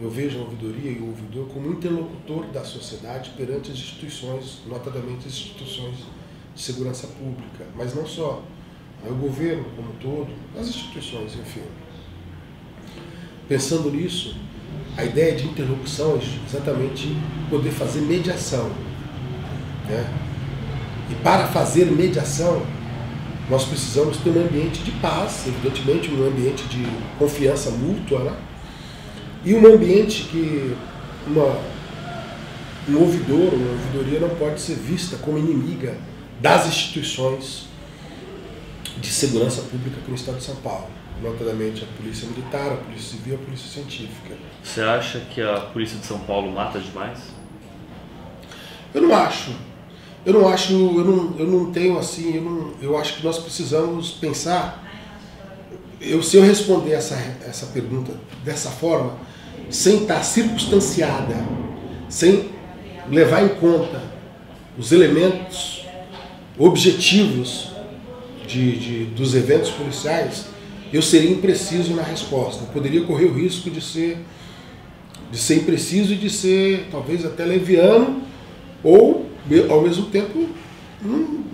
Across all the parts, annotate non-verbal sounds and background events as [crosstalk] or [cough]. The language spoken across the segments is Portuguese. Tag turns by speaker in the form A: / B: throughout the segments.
A: eu vejo a ouvidoria e o ouvidor como interlocutor da sociedade perante as instituições, notadamente as instituições de segurança pública, mas não só, é o governo como um todo, as instituições, enfim. Pensando nisso, a ideia de interlocução é exatamente poder fazer mediação. Né? E para fazer mediação, nós precisamos ter um ambiente de paz, evidentemente, um ambiente de confiança mútua, né? E um ambiente que uma, um ouvidor, uma ouvidoria não pode ser vista como inimiga das instituições de segurança pública aqui no Estado de São Paulo, notadamente a Polícia Militar, a Polícia Civil, a Polícia Científica.
B: Você acha que a Polícia de São Paulo mata demais?
A: Eu não acho. Eu não acho, eu não, eu não tenho assim, eu, não, eu acho que nós precisamos pensar. Eu, se eu responder essa, essa pergunta dessa forma, sem estar circunstanciada, sem levar em conta os elementos objetivos de, de, dos eventos policiais, eu seria impreciso na resposta. Eu poderia correr o risco de ser, de ser impreciso e de ser talvez até leviano ou ao mesmo tempo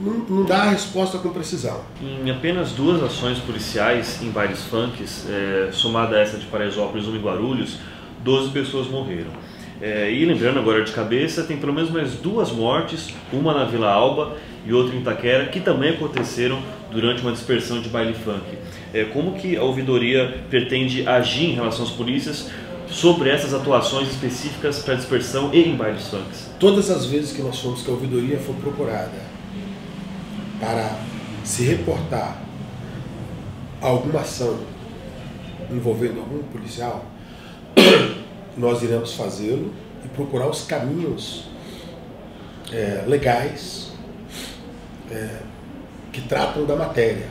A: não, não, dá a resposta com precisão.
B: Em apenas duas ações policiais em vários funks, é, somada a essa de Paraisópolis e Guarulhos, 12 pessoas morreram. É, e lembrando agora de cabeça, tem pelo menos mais duas mortes, uma na Vila Alba e outra em Itaquera, que também aconteceram durante uma dispersão de baile funk. É, como que a ouvidoria pretende agir em relação às polícias sobre essas atuações específicas para dispersão e em bailes funks?
A: Todas as vezes que nós fomos que a ouvidoria foi procurada para se reportar alguma ação envolvendo algum policial, [clears throat] nós iremos fazê-lo e procurar os caminhos é, legais é, que tratam da matéria.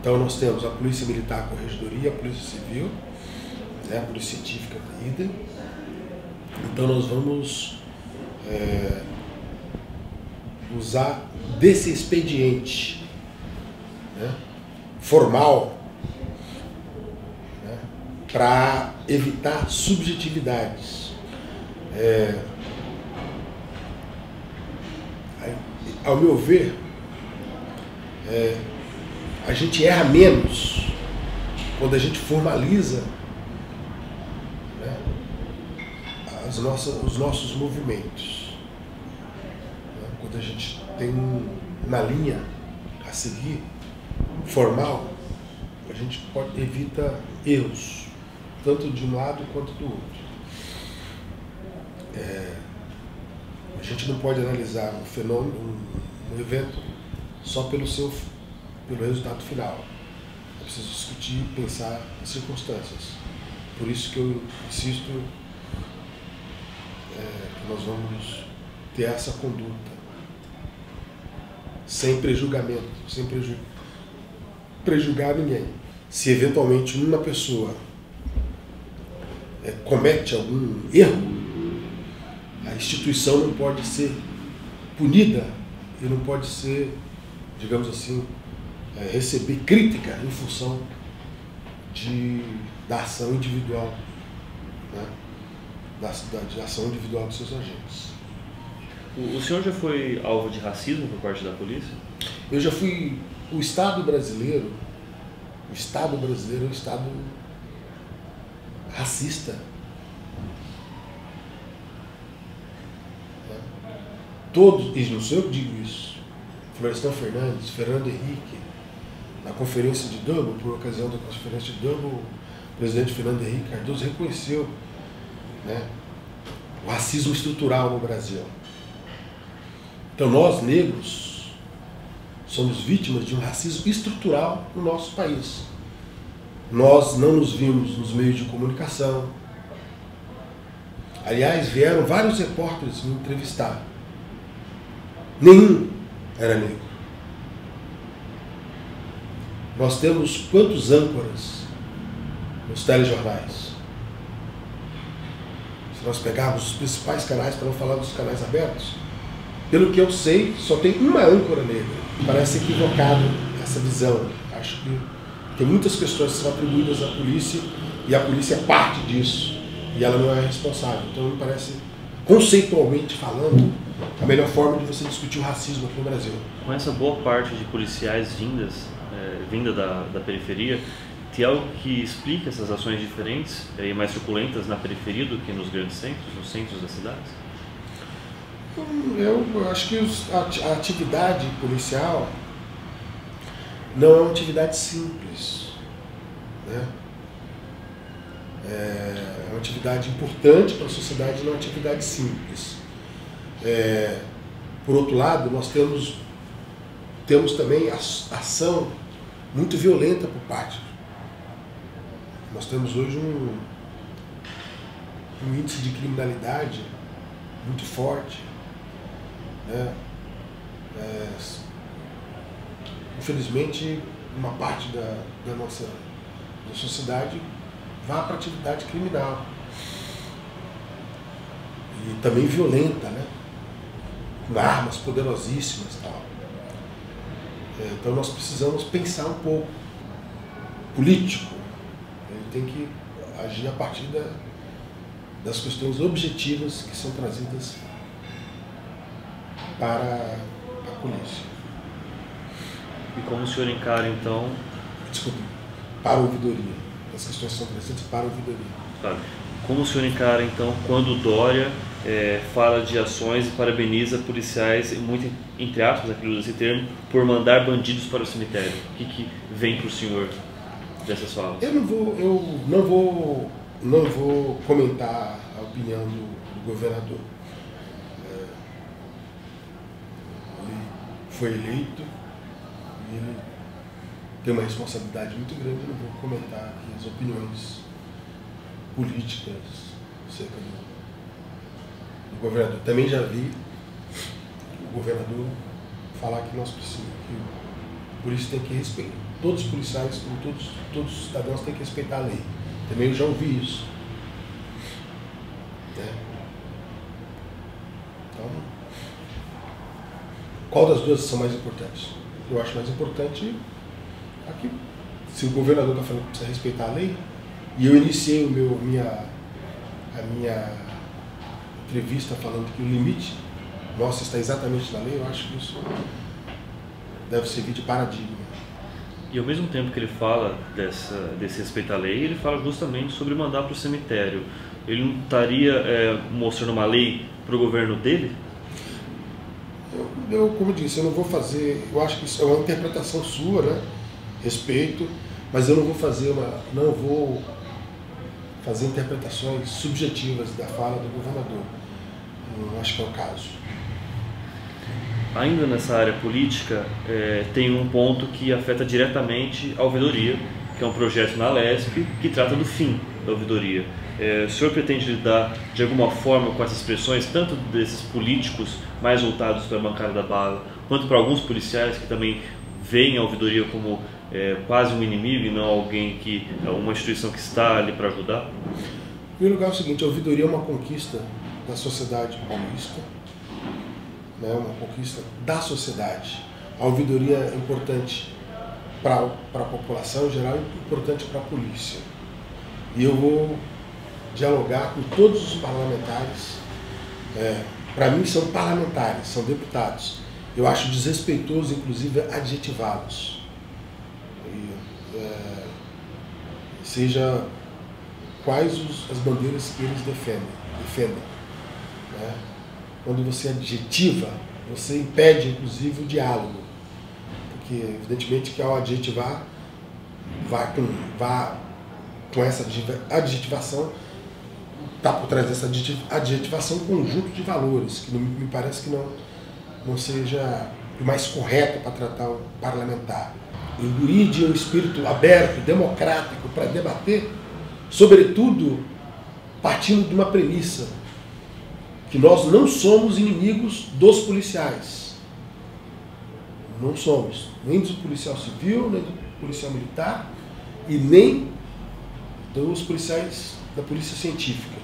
A: Então nós temos a Polícia Militar, a Corregedoria, a Polícia Civil, né, a Polícia Científica, idem. Então nós vamos é, usar desse expediente né, formal para evitar subjetividades. É, ao meu ver, é, a gente erra menos quando a gente formaliza né, as nossas, os nossos movimentos. Quando a gente tem uma linha a seguir, formal, a gente pode, evita erros tanto de um lado quanto do outro. É, a gente não pode analisar um fenômeno, um, um, evento, só pelo seu pelo resultado final. É preciso discutir pensar as circunstâncias. Por isso que eu insisto é, que nós vamos ter essa conduta sem prejulgamento, sem preju prejugar ninguém. Se eventualmente uma pessoa é, comete algum erro, a instituição não pode ser punida e não pode ser, digamos assim, é, receber crítica em função de, da ação individual, né? da, da, de ação individual dos seus agentes.
B: O, senhor já foi alvo de racismo por parte da polícia?
A: Eu já fui. O Estado brasileiro, o Estado brasileiro é um Estado racista. Todos, e não sou eu que digo isso, Florestan Fernandes, Fernando Henrique, na conferência de Dublin, por ocasião da conferência de Dublin, o presidente Fernando Henrique Cardoso reconheceu né, o racismo estrutural no Brasil. Então nós, negros, somos vítimas de um racismo estrutural no nosso país. Nós não nos vimos nos meios de comunicação. Aliás, vieram vários repórteres me entrevistar. Nenhum era negro. Nós temos quantos âncoras nos telejornais? Se nós pegarmos os principais canais, para não falar dos canais abertos, pelo que eu sei, só tem uma âncora negra. Parece equivocado essa visão. Acho que tem muitas questões que são atribuídas à polícia E a polícia é parte disso. E ela não é responsável. Então me parece, conceitualmente falando, a melhor forma de você discutir o racismo aqui no Brasil.
B: Com essa boa parte de policiais vindas, é, vinda da, da periferia, tem algo que explica essas ações diferentes e é, mais suculentas na periferia do que nos grandes centros, nos centros das cidades?
A: Eu acho que os, a, a atividade policial não é uma atividade simples. Né? É, é uma atividade importante para a sociedade, não é uma atividade simples. É, por outro lado, nós temos, temos também ação muito violenta por parte. Nós temos hoje um, um índice de criminalidade muito forte. Né? É, infelizmente, uma parte da, da nossa da sociedade vá para atividade criminal. E também violenta, né? Com armas poderosíssimas tal. É, então nós precisamos pensar um pouco. Político, ele tem que agir a partir da, das questões objetivas que são trazidas para a polícia.
B: E como o senhor encara, então...
A: Desculpe, para a ouvidoria. As questões são trazidas para a ouvidoria.
B: Claro. Como o senhor encara, então, quando Dória é, fala de ações e parabeniza policiais, muito entre aspas, aquilo esse termo, por mandar bandidos para o cemitério? O que, que vem para o senhor dessas falas?
A: Eu não vou, eu não vou, não vou comentar a opinião do, do governador. É, ele foi eleito e ele tem uma responsabilidade muito grande. Eu não vou comentar aqui as opiniões políticas acerca do, do governador. Também já vi o governador falar que nós precisamos, que o polícia tem que respeitar. Todos os policiais, como todos, todos os cidadãos, têm que respeitar a lei. Também eu já ouvi isso. Né? Então, qual das duas são mais importantes? Eu acho mais importante aqui. Se o governador está falando que precisa respeitar a lei, e eu iniciei o meu, minha, a minha entrevista falando que o limite nosso está exatamente na lei, eu acho que isso deve servir de paradigma.
B: E ao mesmo tempo que ele fala dessa, desse respeito à lei, ele fala justamente sobre mandar para o cemitério. Ele não estaria é, mostrando uma lei para o governo dele?
A: Eu, eu, como disse, eu não vou fazer. Eu acho que isso é uma interpretação sua, né? Respeito, mas eu não vou fazer uma. Não vou fazer interpretações subjetivas da fala do governador. Não acho que é o caso.
B: Ainda nessa área política, é, tem um ponto que afeta diretamente a ouvidoria, que é um projeto na LESP que trata do fim da ouvidoria. É, o senhor pretende lidar de alguma forma com essas pressões, tanto desses políticos mais voltados para a bancada da bala, quanto para alguns policiais que também veem a ouvidoria como é, quase um inimigo e não alguém que é uma instituição que está ali para ajudar?
A: Em primeiro lugar é o seguinte, a ouvidoria é uma conquista da sociedade paulista né, uma conquista da sociedade. A ouvidoria é importante para a população em geral e importante para a polícia. E eu vou dialogar com todos os parlamentares. É, para mim são parlamentares, são deputados. Eu acho desrespeitoso, inclusive, adjetivá-los. É, seja quais os, as bandeiras que eles defendem. defendem né? quando você adjetiva, você impede inclusive o diálogo. Porque evidentemente que ao adjetivar, vai com, vai, com essa adjetivação, está por trás dessa adjetivação um conjunto de valores, que me parece que não, não seja o mais correto para tratar o parlamentar. Imbuir de um espírito aberto, democrático, para debater, sobretudo partindo de uma premissa que nós não somos inimigos dos policiais. Não somos. Nem do policial civil, nem do policial militar e nem dos policiais da polícia científica.